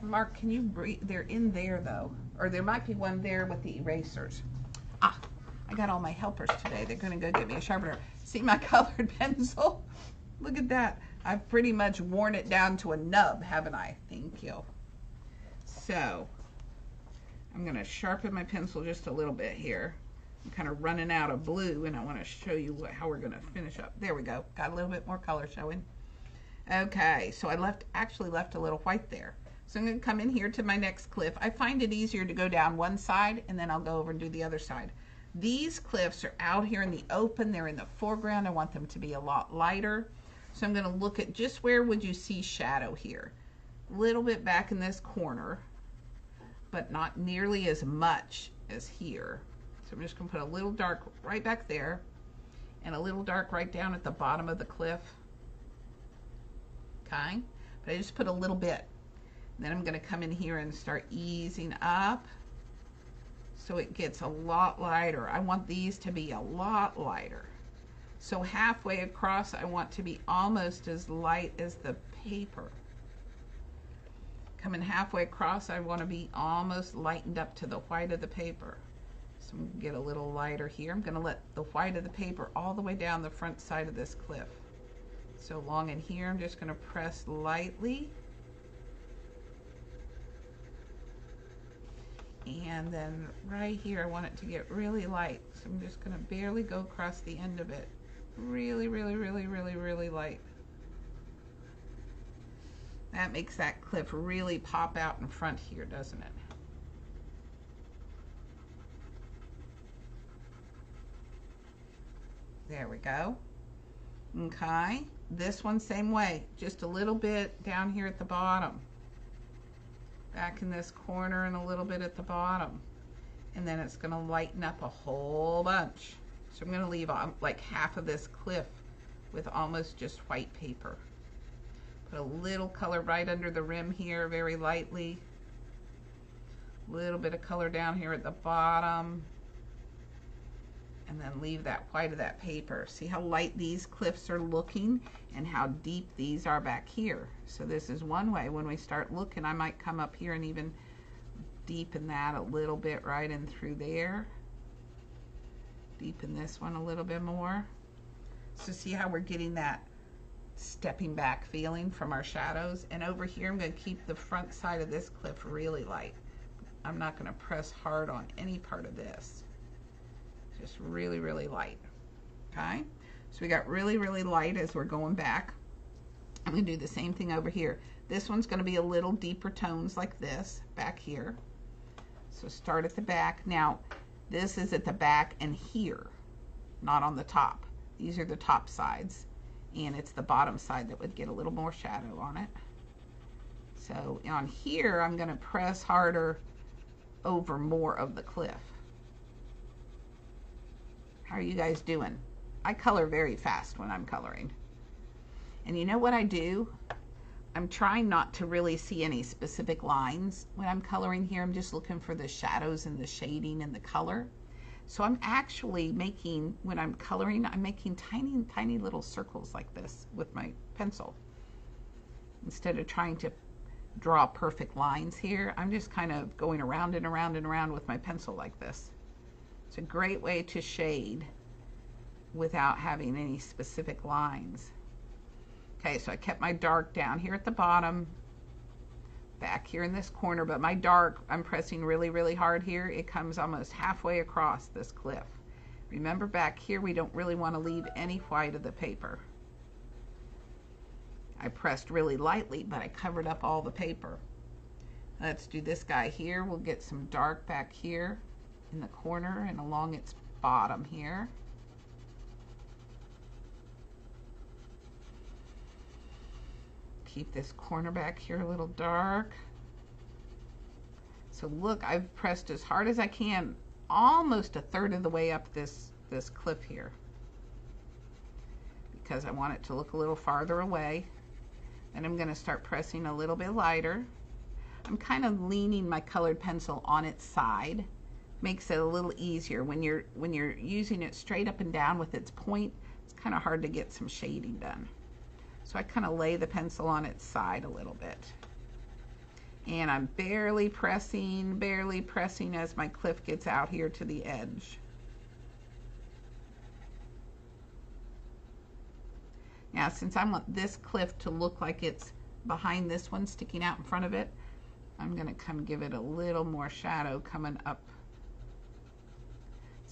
Mark, can you? They're in there though. Or there might be one there with the erasers. Ah, I got all my helpers today. They're going to go get me a sharpener. See my colored pencil? Look at that. I've pretty much worn it down to a nub, haven't I? Thank you. So, I'm going to sharpen my pencil just a little bit here. I'm kind of running out of blue, and I want to show you what, how we're going to finish up. There we go. Got a little bit more color showing. Okay, so I left actually left a little white there. So I'm going to come in here to my next cliff. I find it easier to go down one side, and then I'll go over and do the other side. These cliffs are out here in the open. They're in the foreground. I want them to be a lot lighter. So I'm going to look at just where would you see shadow here. A little bit back in this corner, but not nearly as much as here. So I'm just going to put a little dark right back there and a little dark right down at the bottom of the cliff. okay? But I just put a little bit. Then I'm gonna come in here and start easing up so it gets a lot lighter. I want these to be a lot lighter. So halfway across, I want to be almost as light as the paper. Coming halfway across, I want to be almost lightened up to the white of the paper. So I'm gonna get a little lighter here. I'm gonna let the white of the paper all the way down the front side of this cliff. So long in here, I'm just gonna press lightly. And then right here, I want it to get really light. So I'm just gonna barely go across the end of it. Really, really, really, really, really light. That makes that cliff really pop out in front here, doesn't it? There we go. Okay, this one same way, just a little bit down here at the bottom. Back in this corner and a little bit at the bottom. And then it's gonna lighten up a whole bunch. So I'm gonna leave um, like half of this cliff with almost just white paper. Put a little color right under the rim here, very lightly. A little bit of color down here at the bottom and then leave that white of that paper. See how light these cliffs are looking and how deep these are back here. So this is one way when we start looking, I might come up here and even deepen that a little bit right in through there. Deepen this one a little bit more. So see how we're getting that stepping back feeling from our shadows. And over here, I'm gonna keep the front side of this cliff really light. I'm not gonna press hard on any part of this just really, really light. Okay, so we got really, really light as we're going back. I'm gonna do the same thing over here. This one's gonna be a little deeper tones like this back here. So start at the back. Now, this is at the back and here, not on the top. These are the top sides and it's the bottom side that would get a little more shadow on it. So on here, I'm gonna press harder over more of the cliff. How are you guys doing? I color very fast when I'm coloring. And you know what I do? I'm trying not to really see any specific lines when I'm coloring here. I'm just looking for the shadows and the shading and the color. So I'm actually making, when I'm coloring, I'm making tiny, tiny little circles like this with my pencil. Instead of trying to draw perfect lines here, I'm just kind of going around and around and around with my pencil like this. It's a great way to shade without having any specific lines. Okay, so I kept my dark down here at the bottom, back here in this corner, but my dark, I'm pressing really, really hard here. It comes almost halfway across this cliff. Remember back here, we don't really want to leave any white of the paper. I pressed really lightly, but I covered up all the paper. Let's do this guy here. We'll get some dark back here in the corner and along its bottom here. Keep this corner back here a little dark. So look, I've pressed as hard as I can, almost a third of the way up this, this cliff here. Because I want it to look a little farther away. Then I'm gonna start pressing a little bit lighter. I'm kind of leaning my colored pencil on its side makes it a little easier when you're when you're using it straight up and down with its point it's kind of hard to get some shading done. So I kind of lay the pencil on its side a little bit. And I'm barely pressing barely pressing as my cliff gets out here to the edge. Now since I want this cliff to look like it's behind this one sticking out in front of it I'm gonna come give it a little more shadow coming up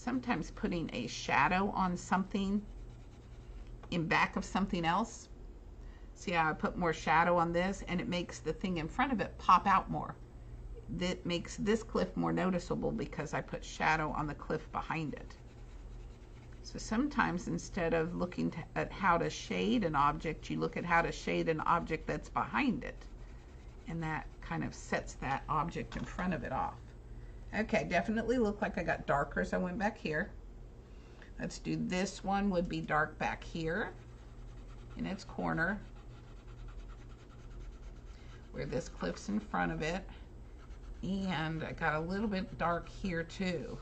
sometimes putting a shadow on something in back of something else. See how I put more shadow on this and it makes the thing in front of it pop out more. That makes this cliff more noticeable because I put shadow on the cliff behind it. So sometimes instead of looking to, at how to shade an object, you look at how to shade an object that's behind it. And that kind of sets that object in front of it off. Okay, definitely look like I got darker, so I went back here. Let's do this one would be dark back here in its corner. where this cliff's in front of it. And I got a little bit dark here too.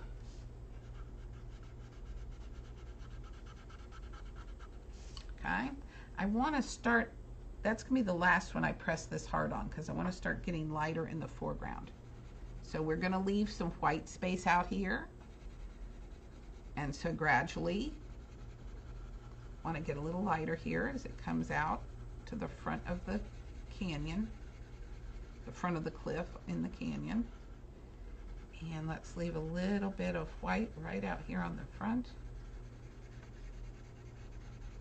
Okay, I want to start, that's going to be the last one I press this hard on because I want to start getting lighter in the foreground. So we're going to leave some white space out here. And so gradually, want to get a little lighter here as it comes out to the front of the canyon, the front of the cliff in the canyon. And let's leave a little bit of white right out here on the front.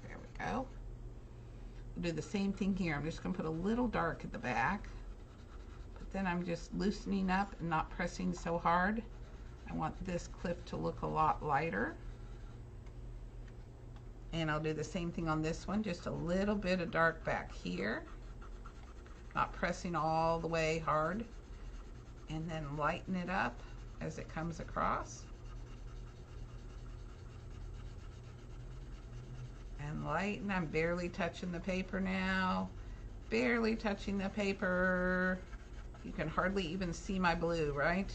There we go. We'll do the same thing here. I'm just going to put a little dark at the back. Then I'm just loosening up and not pressing so hard. I want this clip to look a lot lighter. And I'll do the same thing on this one, just a little bit of dark back here. Not pressing all the way hard. And then lighten it up as it comes across. And lighten, I'm barely touching the paper now. Barely touching the paper. You can hardly even see my blue, right?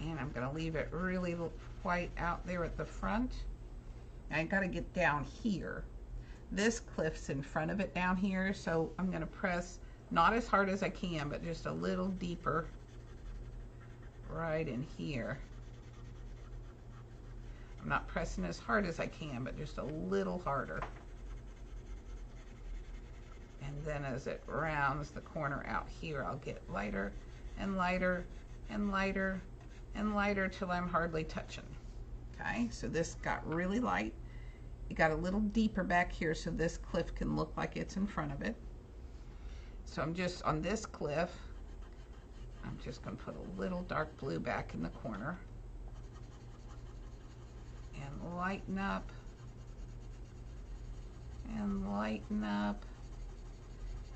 And I'm gonna leave it really white out there at the front. I gotta get down here. This cliff's in front of it down here, so I'm gonna press not as hard as I can, but just a little deeper right in here. I'm not pressing as hard as I can, but just a little harder. And then as it rounds the corner out here, I'll get lighter and lighter and lighter and lighter till I'm hardly touching. Okay, so this got really light. It got a little deeper back here so this cliff can look like it's in front of it. So I'm just on this cliff, I'm just going to put a little dark blue back in the corner and lighten up and lighten up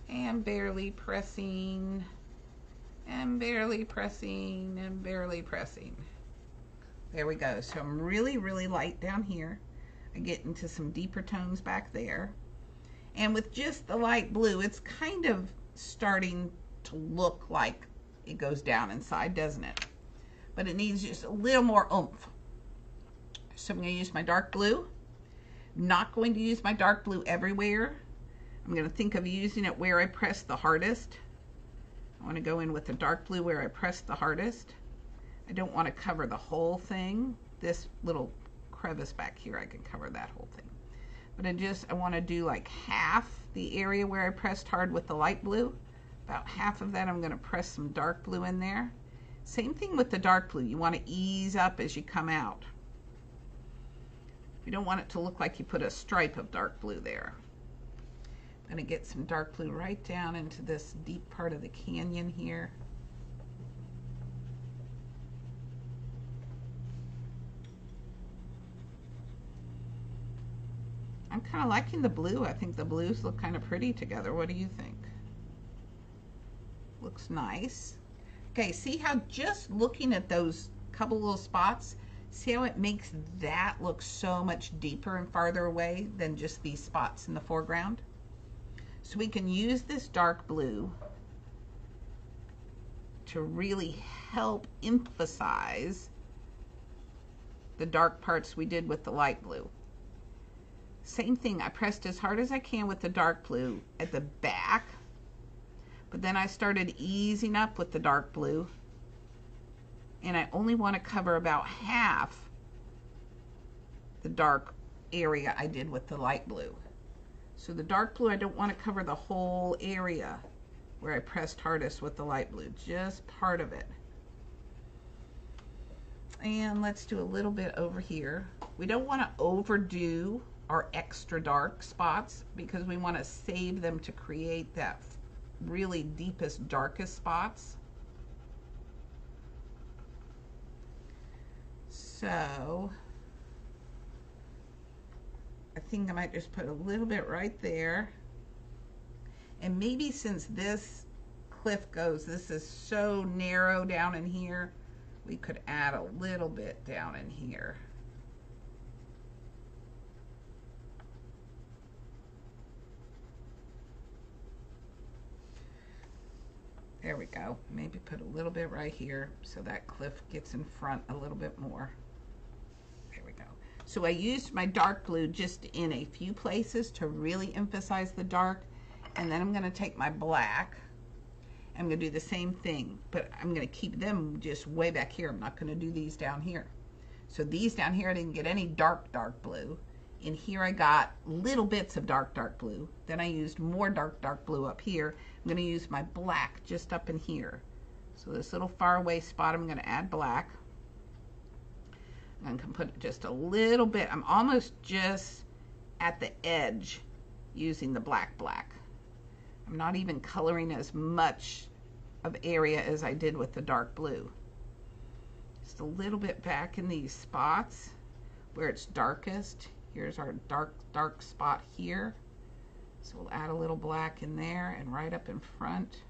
and barely pressing and barely pressing and barely pressing. There we go. So I'm really, really light down here. I get into some deeper tones back there. And with just the light blue, it's kind of starting to look like it goes down inside, doesn't it? But it needs just a little more oomph. So I'm going to use my dark blue. Not going to use my dark blue everywhere. I'm going to think of using it where I press the hardest. I want to go in with the dark blue where I press the hardest. I don't want to cover the whole thing. This little crevice back here, I can cover that whole thing. But I just, I want to do like half the area where I pressed hard with the light blue. About half of that I'm going to press some dark blue in there. Same thing with the dark blue. You want to ease up as you come out. You don't want it to look like you put a stripe of dark blue there. I'm going to get some dark blue right down into this deep part of the canyon here. I'm kind of liking the blue. I think the blues look kind of pretty together. What do you think? Looks nice. Okay, see how just looking at those couple little spots, see how it makes that look so much deeper and farther away than just these spots in the foreground? So we can use this dark blue to really help emphasize the dark parts we did with the light blue. Same thing, I pressed as hard as I can with the dark blue at the back, but then I started easing up with the dark blue, and I only want to cover about half the dark area I did with the light blue. So the dark blue, I don't want to cover the whole area where I pressed hardest with the light blue, just part of it. And let's do a little bit over here. We don't want to overdo our extra dark spots because we want to save them to create that really deepest, darkest spots. So I think I might just put a little bit right there. And maybe since this cliff goes, this is so narrow down in here, we could add a little bit down in here. There we go. Maybe put a little bit right here so that cliff gets in front a little bit more. So I used my dark blue just in a few places to really emphasize the dark. And then I'm going to take my black. I'm going to do the same thing, but I'm going to keep them just way back here. I'm not going to do these down here. So these down here, I didn't get any dark, dark blue. In here, I got little bits of dark, dark blue. Then I used more dark, dark blue up here. I'm going to use my black just up in here. So this little far away spot, I'm going to add black. Going to put just a little bit. I'm almost just at the edge using the black black. I'm not even coloring as much of area as I did with the dark blue. Just a little bit back in these spots where it's darkest. Here's our dark, dark spot here. So we'll add a little black in there and right up in front.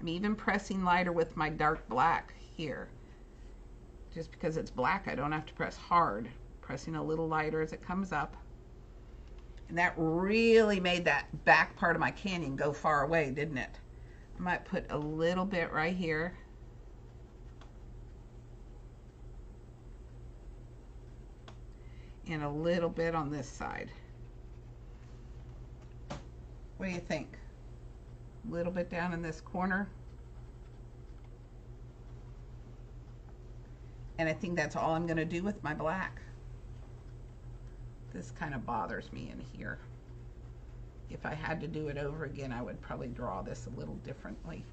I'm even pressing lighter with my dark black here. Just because it's black, I don't have to press hard. Pressing a little lighter as it comes up. And that really made that back part of my canyon go far away, didn't it? I might put a little bit right here. And a little bit on this side. What do you think? A little bit down in this corner. And I think that's all I'm going to do with my black. This kind of bothers me in here. If I had to do it over again, I would probably draw this a little differently.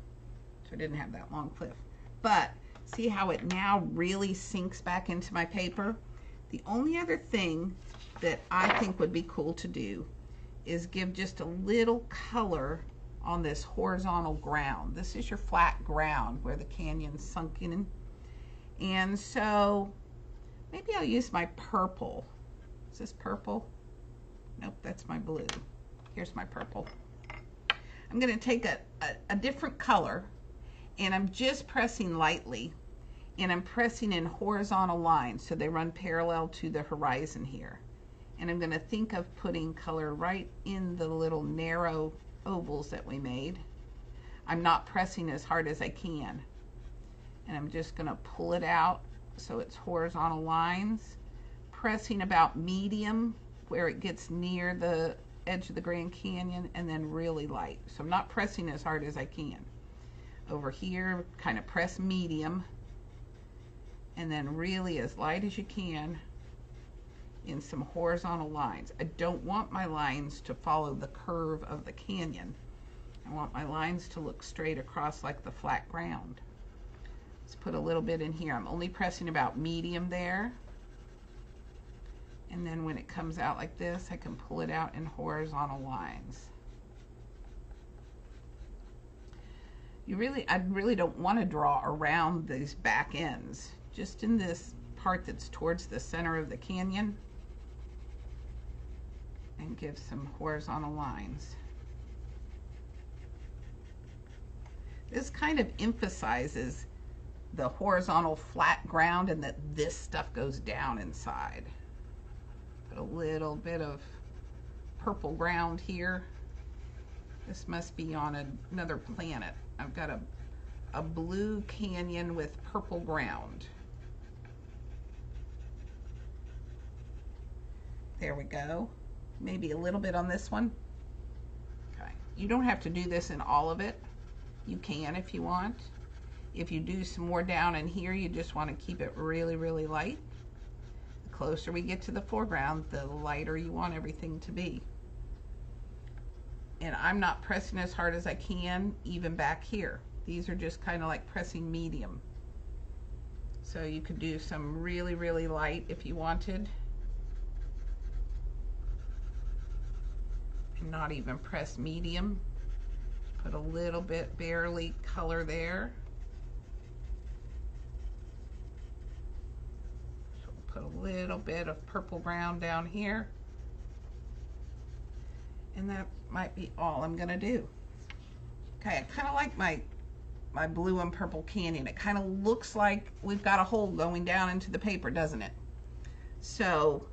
So I didn't have that long cliff. But see how it now really sinks back into my paper? The only other thing that I think would be cool to do is give just a little color on this horizontal ground. This is your flat ground where the canyon's sunk in. And so maybe I'll use my purple. Is this purple? Nope, that's my blue. Here's my purple. I'm going to take a, a, a different color and I'm just pressing lightly and I'm pressing in horizontal lines so they run parallel to the horizon here. And I'm going to think of putting color right in the little narrow ovals that we made. I'm not pressing as hard as I can. And I'm just going to pull it out so it's horizontal lines. Pressing about medium where it gets near the edge of the Grand Canyon and then really light. So I'm not pressing as hard as I can. Over here, kind of press medium and then really as light as you can in some horizontal lines. I don't want my lines to follow the curve of the canyon. I want my lines to look straight across like the flat ground. Let's put a little bit in here. I'm only pressing about medium there. And then when it comes out like this, I can pull it out in horizontal lines. You really, I really don't want to draw around these back ends. Just in this part that's towards the center of the canyon and give some horizontal lines. This kind of emphasizes the horizontal flat ground and that this stuff goes down inside. Put a little bit of purple ground here. This must be on a, another planet. I've got a, a blue canyon with purple ground. There we go maybe a little bit on this one. Okay. You don't have to do this in all of it. You can if you want. If you do some more down in here, you just want to keep it really, really light. The closer we get to the foreground, the lighter you want everything to be. And I'm not pressing as hard as I can, even back here. These are just kind of like pressing medium. So you could do some really, really light if you wanted. And not even press medium. Put a little bit barely color there. So put a little bit of purple brown down here. And that might be all I'm gonna do. Okay, I kind of like my my blue and purple canyon. It kind of looks like we've got a hole going down into the paper, doesn't it? So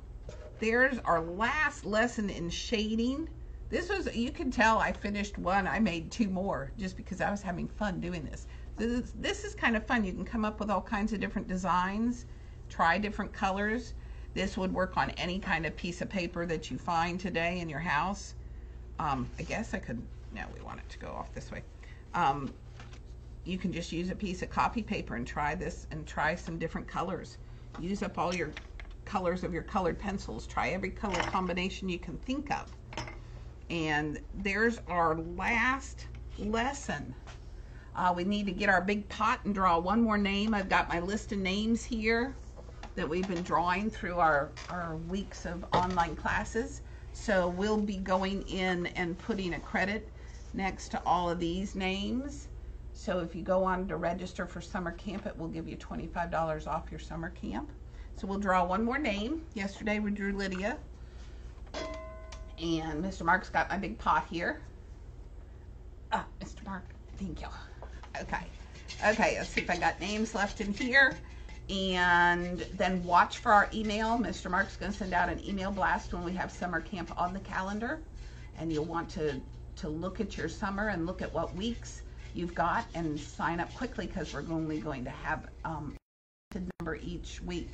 there's our last lesson in shading. This was, you can tell I finished one, I made two more just because I was having fun doing this. This is, this is kind of fun. You can come up with all kinds of different designs, try different colors. This would work on any kind of piece of paper that you find today in your house. Um, I guess I could, no, we want it to go off this way. Um, you can just use a piece of copy paper and try this and try some different colors. Use up all your colors of your colored pencils. Try every color combination you can think of. And there's our last lesson. Uh, we need to get our big pot and draw one more name. I've got my list of names here that we've been drawing through our, our weeks of online classes. So we'll be going in and putting a credit next to all of these names. So if you go on to register for summer camp, it will give you $25 off your summer camp. So we'll draw one more name. Yesterday we drew Lydia. And Mr. Mark's got my big pot here. Ah, Mr. Mark, thank you. Okay. Okay, let's see if I got names left in here. And then watch for our email. Mr. Mark's going to send out an email blast when we have summer camp on the calendar. And you'll want to, to look at your summer and look at what weeks you've got and sign up quickly because we're only going to have um, a number each week.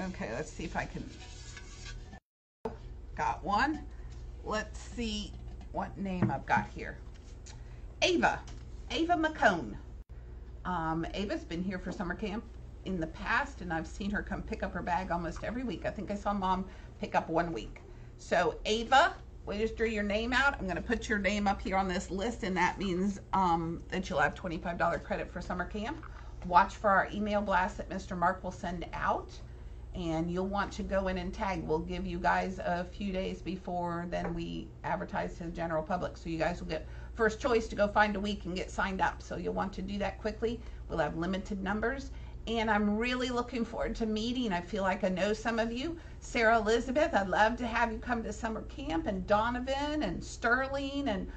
Okay, let's see if I can. Got one. Let's see what name I've got here. Ava. Ava McCone. Um, Ava's been here for summer camp in the past, and I've seen her come pick up her bag almost every week. I think I saw mom pick up one week. So, Ava, we just drew your name out. I'm going to put your name up here on this list, and that means um, that you'll have $25 credit for summer camp. Watch for our email blast that Mr. Mark will send out, and you'll want to go in and tag. We'll give you guys a few days before then we advertise to the general public, so you guys will get first choice to go find a week and get signed up. So you'll want to do that quickly. We'll have limited numbers. And I'm really looking forward to meeting. I feel like I know some of you. Sarah Elizabeth, I'd love to have you come to summer camp, and Donovan and Sterling and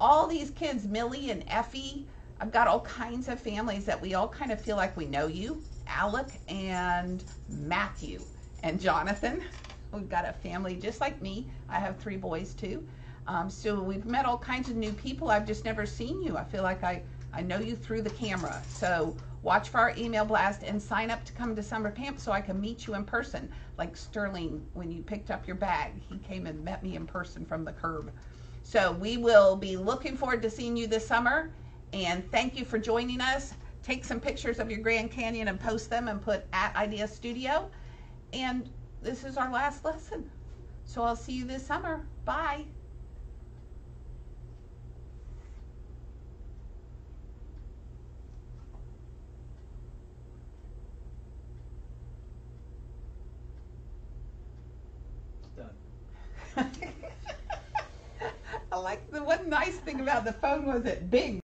all these kids, Millie and Effie. I've got all kinds of families that we all kind of feel like we know you. Alec and Matthew and Jonathan. We've got a family just like me. I have three boys too. Um, so we've met all kinds of new people. I've just never seen you. I feel like I, I know you through the camera. So watch for our email blast and sign up to come to summer camp so I can meet you in person. Like Sterling, when you picked up your bag, he came and met me in person from the curb. So we will be looking forward to seeing you this summer. And thank you for joining us. Take some pictures of your Grand Canyon and post them and put at Idea Studio. And this is our last lesson. So I'll see you this summer. Bye. I like the one nice thing about the phone was it big.